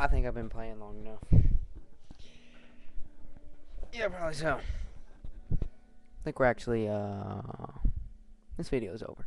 I think I've been playing long enough. Yeah, probably so. I think we're actually, uh, this video is over.